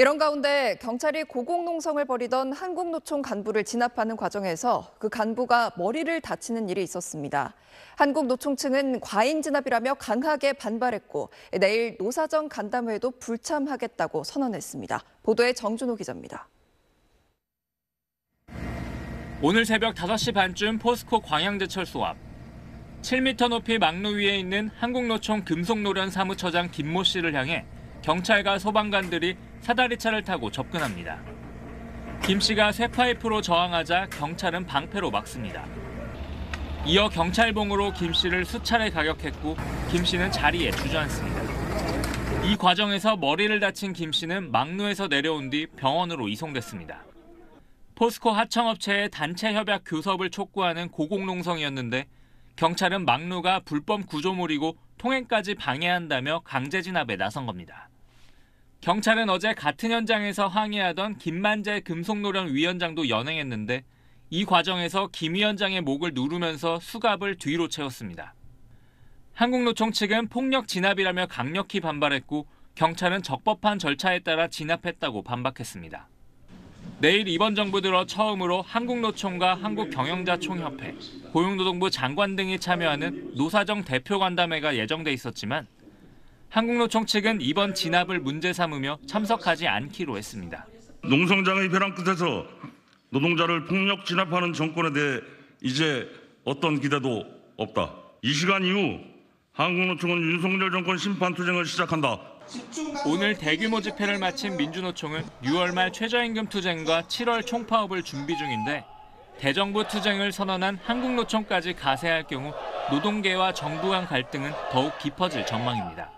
이런 가운데 경찰이 고공농성을 벌이던 한국노총 간부를 진압하는 과정에서 그 간부가 머리를 다치는 일이 있었습니다. 한국노총 층은 과잉 진압이라며 강하게 반발했고 내일 노사정 간담회도 불참하겠다고 선언했습니다. 보도에 정준호 기자입니다. 오늘 새벽 5시 반쯤 포스코 광양제철소 앞 7m 높이 막루 위에 있는 한국노총 금속노련 사무처장 김모 씨를 향해 경찰과 소방관들이 사다리차를 타고 접근합니다. 김 씨가 쇠파이프로 저항하자 경찰은 방패로 막습니다. 이어 경찰봉으로 김 씨를 수차례 가격했고 김 씨는 자리에 주저앉습니다. 이 과정에서 머리를 다친 김 씨는 막루에서 내려온 뒤 병원으로 이송됐습니다. 포스코 하청업체의 단체 협약 교섭을 촉구하는 고공농성이었는데 경찰은 막루가 불법 구조물이고 통행까지 방해한다며 강제 진압에 나선 겁니다. 경찰은 어제 같은 현장에서 항의하던 김만재 금속노련 위원장도 연행했는데 이 과정에서 김 위원장의 목을 누르면서 수갑을 뒤로 채웠습니다. 한국노총 측은 폭력 진압이라며 강력히 반발했고 경찰은 적법한 절차에 따라 진압했다고 반박했습니다. 내일 이번 정부 들어 처음으로 한국노총과 한국경영자총협회, 고용노동부 장관 등이 참여하는 노사정 대표 간담회가 예정돼 있었지만 한국노총 측은 이번 진압을 문제 삼으며 참석하지 않기로 했습니다. 농성장의 벼랑 끝에서 노동자를 폭력 진압하는 정권에 대해 이제 어떤 기대도 없다. 이 시간 이후 한국노총은 윤석열 정권 심판 투쟁을 시작한다. 오늘 대규모 집회를 마친 민주노총은 6월 말 최저임금 투쟁과 7월 총파업을 준비 중인데 대정부 투쟁을 선언한 한국노총까지 가세할 경우 노동계와 정부 간 갈등은 더욱 깊어질 전망입니다.